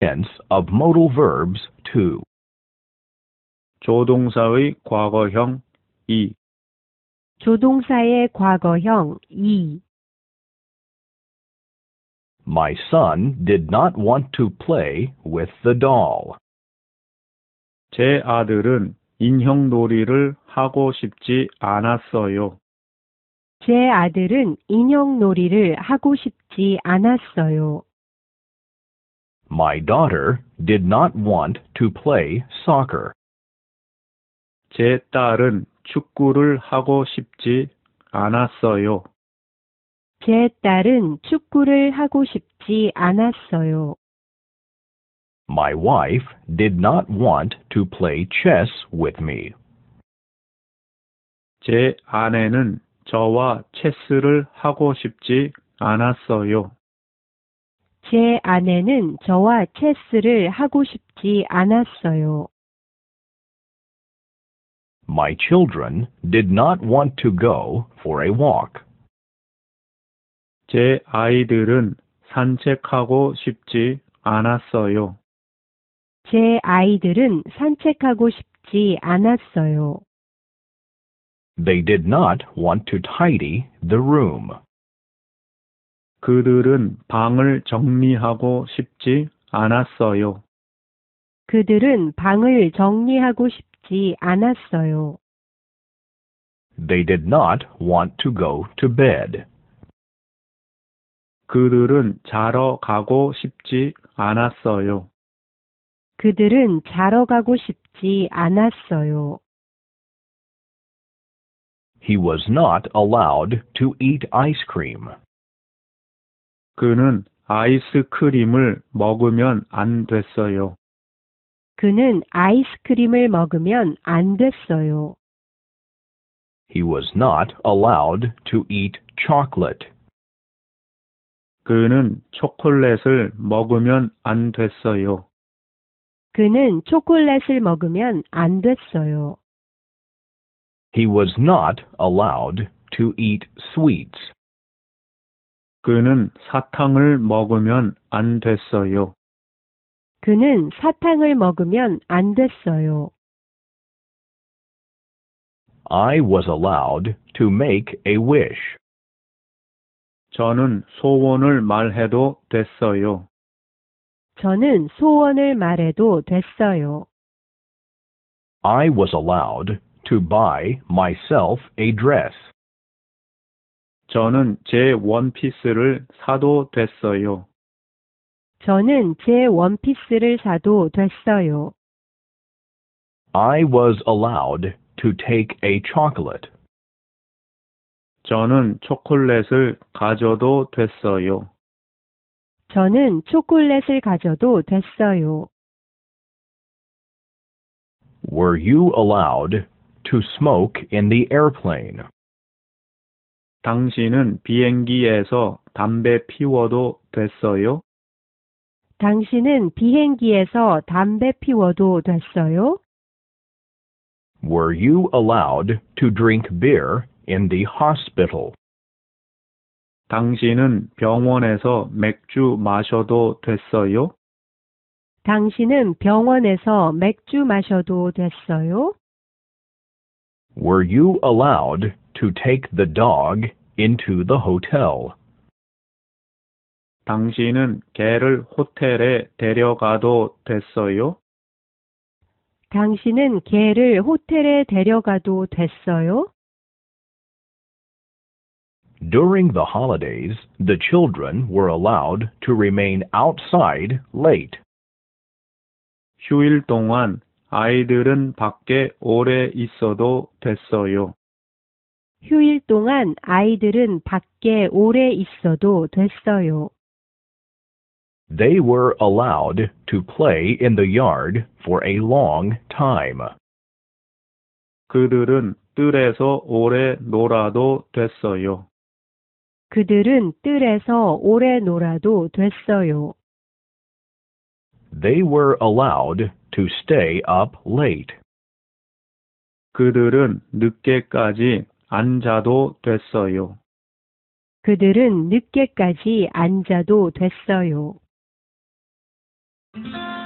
tense of modal verbs 2. 조동사의 과거형 2. 조동사의 과거형 2. My son did not want to play with the doll. 제 아들은 인형 놀이를 하고 싶지 않았어요. 제 아들은 인형 놀이를 하고 싶지 않았어요. My daughter did not want to play soccer. 제 딸은 축구를 하고 싶지 않았어요. 제 딸은 축구를 하고 싶지 않았어요. My wife did not want to play chess with me. 제 아내는 저와 체스를 하고 싶지 않았어요. 제 아내는 저와 체스를 하고 싶지 않았어요. My children did not want to go for a walk. 제 아이들은 산책하고 싶지 않았어요. 제 아이들은 산책하고 싶지 않았어요. They did not want to tidy the room. 그들은 방을 정리하고 싶지 않았어요. 그들은 방을 정리하고 싶지 않았어요. They did not want to go to bed. 그들은 자러 가고 싶지 않았어요. 그들은 자러 가고 싶지 않았어요. He was not allowed to eat ice cream. 그는 아이스크림을 먹으면 안 됐어요. 그는 아이스크림을 먹으면 안 됐어요. He was not allowed to eat chocolate. 그는 초콜릿을 먹으면 안 됐어요. 그는 초콜릿을 먹으면 안 됐어요. He was not allowed to eat sweets. 그는 사탕을 먹으면 안 됐어요. 그는 사탕을 먹으면 안 됐어요. I was allowed to make a wish. 저는 소원을 말해도 됐어요. 저는 소원을 말해도 됐어요. I was allowed to buy myself a dress. 저는 제 원피스를 사도 됐어요. 저는 제 원피스를 사도 됐어요. I was allowed to take a chocolate. 저는 초콜릿을 가져도 됐어요. 저는 초콜릿을 가져도 됐어요. Were you allowed to smoke in the airplane? 당신은 비행기에서 담배 피워도 됐어요? 당신은 비행기에서 담배 피워도 됐어요? Were you allowed to drink beer in the hospital? 당신은 병원에서 맥주 마셔도 됐어요? 당신은 병원에서 맥주 마셔도 됐어요? Were you allowed to take the dog into the hotel? 당신은 개를 호텔에 데려가도 됐어요? 당신은 개를 호텔에 데려가도 됐어요? During the holidays, the children were allowed to remain outside late. 휴일 동안 아이들은 밖에 오래 있어도 됐어요. 휴일 동안 아이들은 밖에 오래 있어도 됐어요. They were allowed to play in the yard for a long time. 그들은 뜰에서 오래 놀아도 됐어요. 그들은 뜰에서 오래 놀아도 됐어요. They were allowed to stay up late. 그들은 늦게까지 안 자도 됐어요. 그들은 늦게까지 앉아도 됐어요. 아